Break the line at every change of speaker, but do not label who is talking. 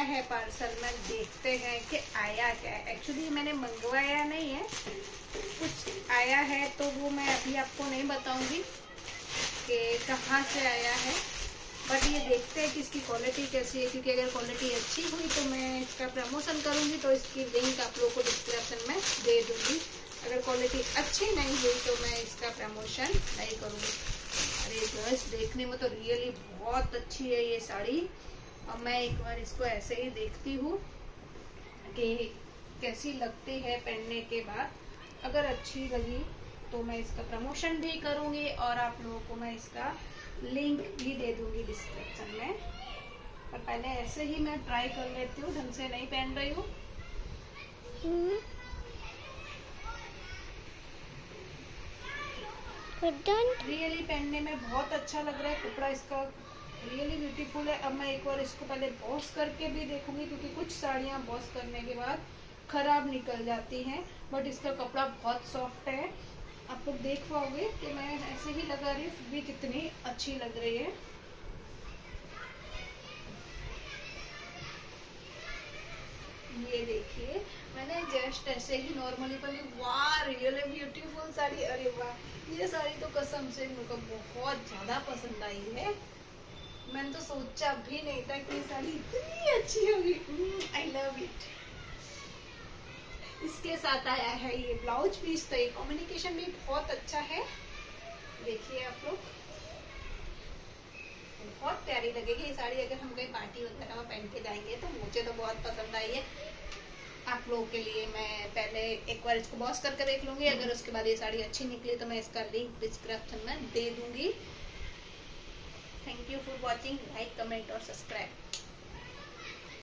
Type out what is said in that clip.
आया है पार्सल में देखते हैं कि आया क्या है। एक्चुअली मैंने मंगवाया नहीं है। कुछ आया है तो वो मैं अभी आपको नहीं बताऊँगी कि कहाँ से आया है। बट ये देखते हैं कि इसकी क्वालिटी कैसी है, क्योंकि अगर क्वालिटी अच्छी हुई तो मैं इसका प्रमोशन करूँगी तो इसकी लिंक आप लोगों को डिस्क्रिप्शन में दे दूँगी। अगर क्वालिटी अच्छी नहीं हुई तो मैं इसका प्रमोशन नहीं करूँगी। अरे गर्ल्स देखने में तो रियली बहुत अच्छी है ये साड़ी। अब मैं एक बार इसको ऐसे ही देखती हूँ कि कैसी लगती है पहनने के बाद। अगर अच्छी लगी तो मैं इसका प्रमोशन भी करूँगी और आप लोगों को मैं इसका लिंक भी दे दूँगी डिस्क्रिप्शन में। पर पहले ऐसे ही मैं ट्राई कर लेती हूँ ढंग से नहीं पहन रही हूँ। रियली पहनने में बहुत अच्छा लग रहा है कपड़ा इसका रियली ब्यूटीफुल है। अब मैं एक बार इसको पहले वॉश करके भी देखूँगी, क्योंकि कुछ साड़ियाँ वॉश करने के बाद खराब निकल जाती हैं बट इसका कपड़ा बहुत सॉफ्ट है। आप लोग देख पाओगे कि मैं ऐसे ही लगा रही हूँ भी कितनी अच्छी लग रही है। ये देखिए, मैंने जस्ट ऐसे ही नॉर्मली पहले, वाह रियली ब्यूटीफुल साड़ी। अरे वाह, ये साड़ी तो कसम से मुझको बहुत ज़्यादा पसंद आई है। मैंने तो सोचा भी नहीं था कि साड़ी इतनी अच्छी होगी। आई लव इट इसके साथ आया है ये ब्लाउज पीस तो ये कम्युनिकेशन भी बहुत अच्छा है। देखिए आप लोग। बहुत प्यारी लगेगी ये साड़ी। अगर हम कहीं पार्टी वगैरह में पहन के जाएँगे तो मुझे तो बहुत पसंद आई है। आप लोगों के लिए मैं पहले एक बार इसको बॉस करके देख लूँगी। अगर उसके बाद ये साड़ी अच्छी निकली तो मैं इसका लिंक डिस्क्रिप्शन में दे दूँगी। Thank you for watching. Like, comment or subscribe.